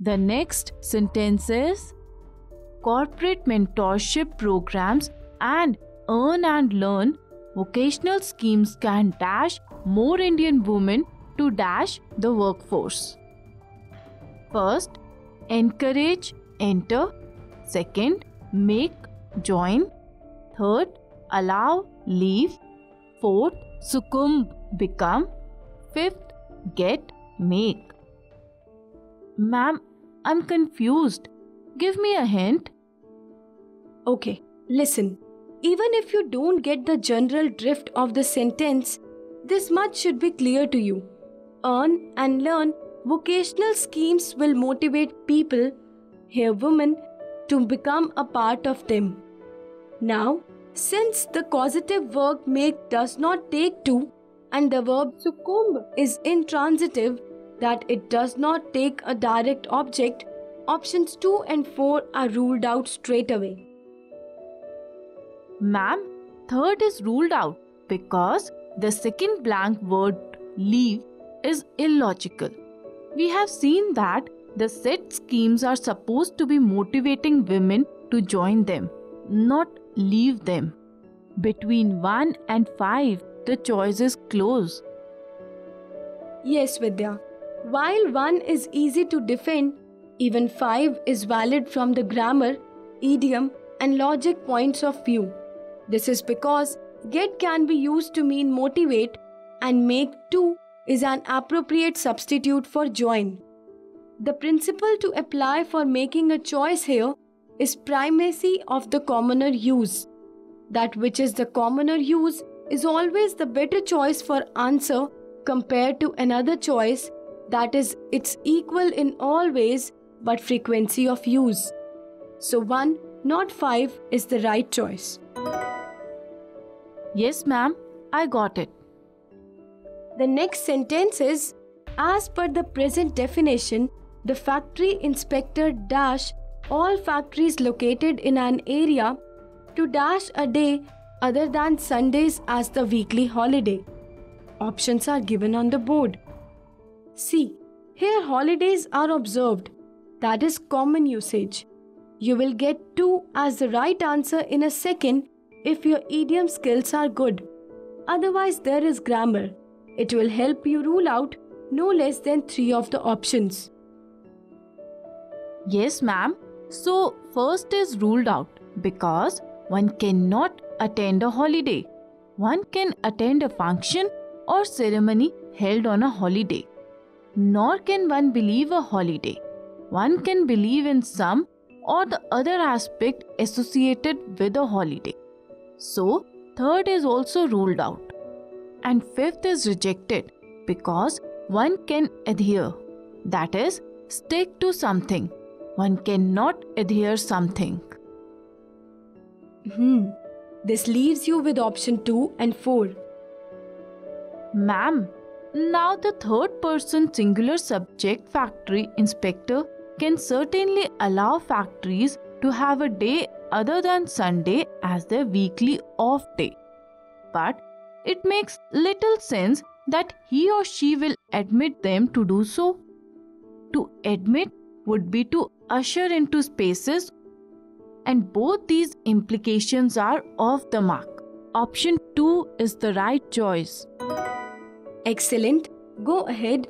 The next sentence is corporate mentorship programs and earn and learn vocational schemes can dash more Indian women to dash the workforce. First, encourage, enter. Second, make, join. Third, allow, leave. Fourth, succumb, become. Fifth, get, make. Ma'am, I'm confused. Give me a hint. Okay, listen. Even if you don't get the general drift of the sentence, this much should be clear to you. Earn and learn vocational schemes will motivate people, here women, to become a part of them. Now, since the causative verb make does not take to and the verb succumb is intransitive, that it does not take a direct object, options 2 and 4 are ruled out straight away. Ma'am, third is ruled out because the second blank word leave is illogical. We have seen that the set schemes are supposed to be motivating women to join them, not leave them. Between 1 and 5, the choice is close. Yes, Vidya. While 1 is easy to defend, even 5 is valid from the grammar, idiom, and logic points of view. This is because get can be used to mean motivate and make to is an appropriate substitute for join. The principle to apply for making a choice here is primacy of the commoner use. That which is the commoner use is always the better choice for answer compared to another choice that is its equal in all ways but frequency of use. So 1 not 5 is the right choice. Yes, ma'am, I got it. The next sentence is As per the present definition, the factory inspector dash all factories located in an area to dash a day other than Sundays as the weekly holiday. Options are given on the board. See, here holidays are observed. That is common usage. You will get 2 as the right answer in a second if your idiom skills are good. Otherwise, there is grammar. It will help you rule out no less than three of the options. Yes, ma'am. So, first is ruled out because one cannot attend a holiday. One can attend a function or ceremony held on a holiday. Nor can one believe a holiday. One can believe in some or the other aspect associated with a holiday. So, third is also ruled out. And fifth is rejected because one can adhere, that is, stick to something. One cannot adhere something. Hmm. This leaves you with option 2 and 4. Ma'am, now the third person singular subject factory inspector can certainly allow factories to have a day other than Sunday as their weekly off day. But it makes little sense that he or she will admit them to do so. To admit would be to usher into spaces, and both these implications are off the mark. Option 2 is the right choice. Excellent. Go ahead